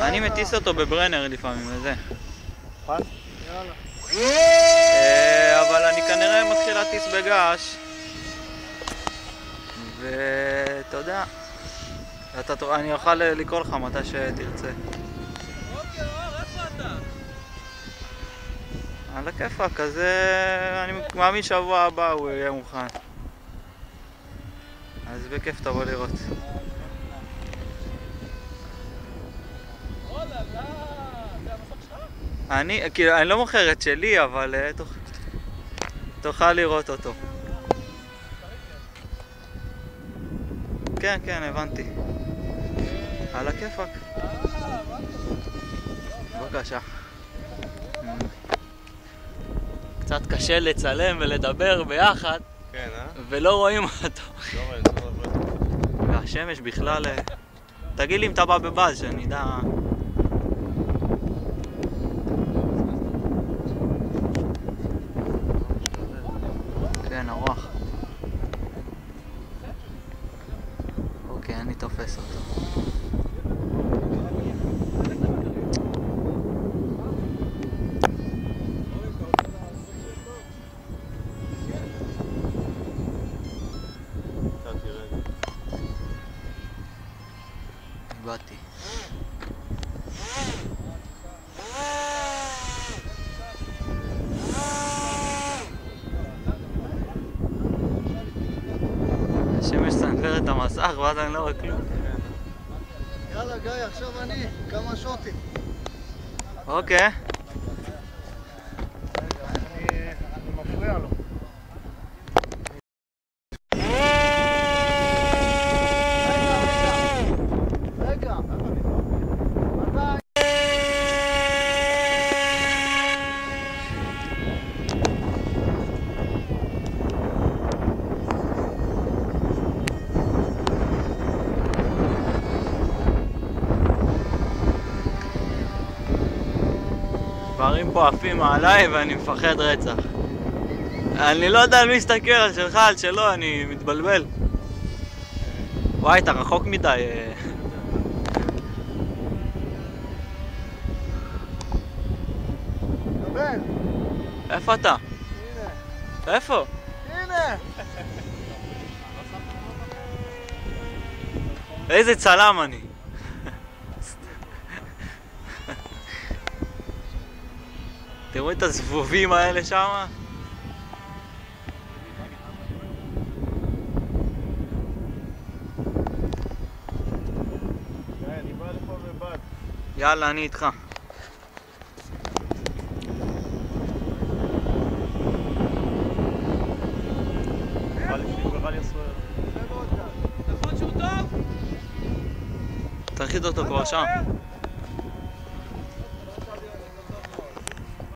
אני מטיס אותו בברנר לפעמים, וזה. נכון? יאללה. אה, אבל אני כנראה מתחיל להטיס בגעש. ואתה יודע, אתה, תור- אני אוכל לקרוא לך מתי שתרצה. על הכיפאק, אז אה, אני מאמין שבוע הבא הוא יהיה מוכן. אז בכיף תבוא לראות. וואלה, לא, זה המסוק שלך? אני, כאילו, אני לא מוכר את שלי, אבל אה, תוכ... תוכל לראות אותו. כן, כן, הבנתי. על הכיפאק. בבקשה. קצת קשה לצלם ולדבר ביחד, כן, אה? ולא רואים אותו. לא לבוא. והשמש בכלל... אה, תגיד לי אם אתה בא בבאז, שאני אדע... כן, הרוח. אוקיי, אני תופס אותו. באתי. השמש סנוורת את המסך ואז אני לא רואה כלום. יאללה גיא, עכשיו אני, כמה שוטים. אוקיי. דברים פה עפים מעליי ואני מפחד רצח. אני לא יודע על מי להסתכל, על שלך, על שלו, אני מתבלבל. וואי, אתה רחוק מדי. אה. איפה אתה? הנה, איפה? הנה. איזה צלם אני. תראו את הזבובים האלה שם. יאללה, אני איתך. תרחיד אותו כבר שם.